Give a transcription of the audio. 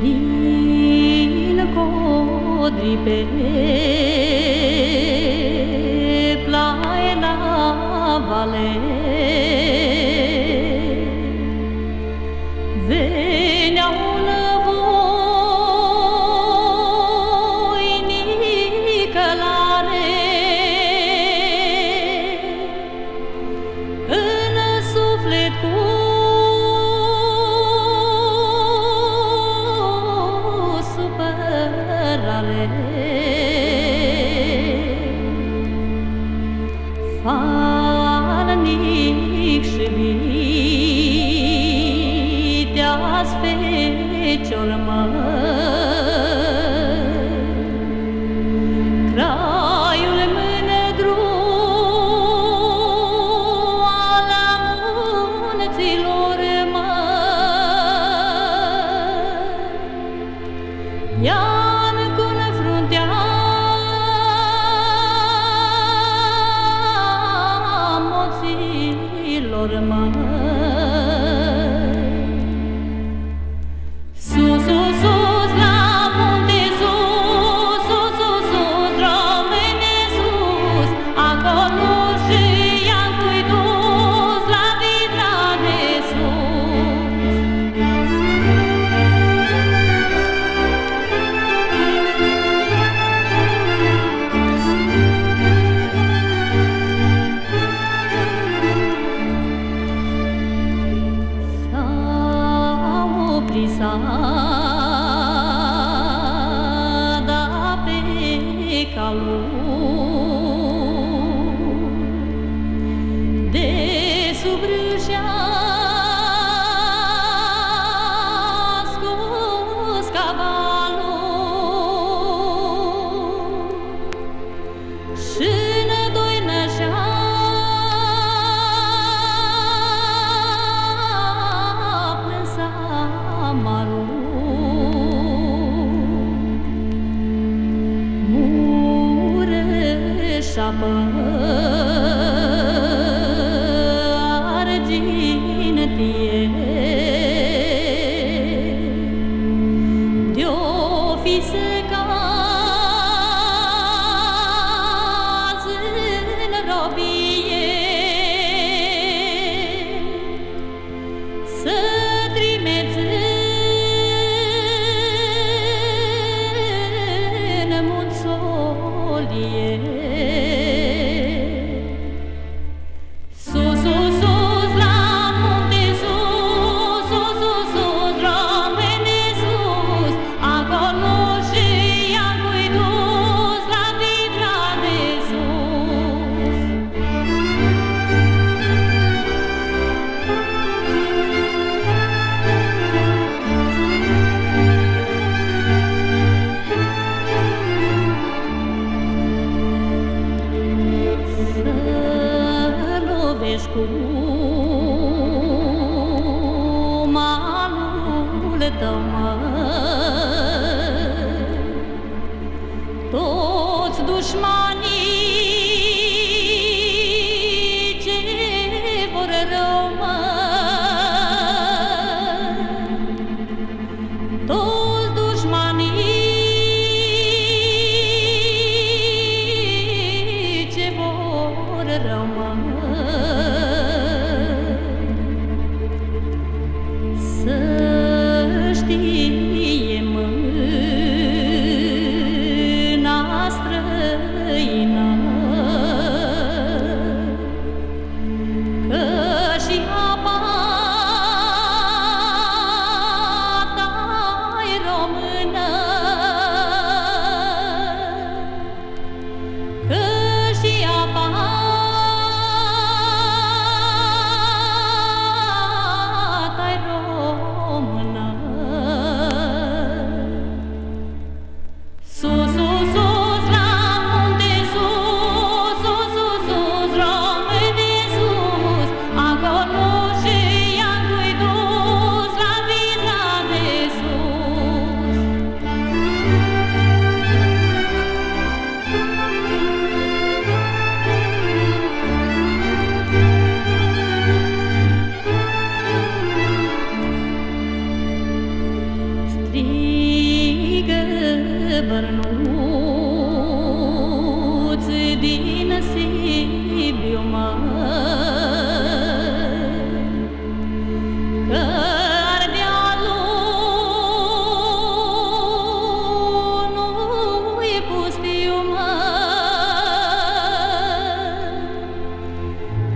din codri pe plaie la vale. Veneau la fecior mă Craiul mânedru al munților mă Ian cu fruntea moților mă vagabond. cu malul tău, mă. Toți dușmanii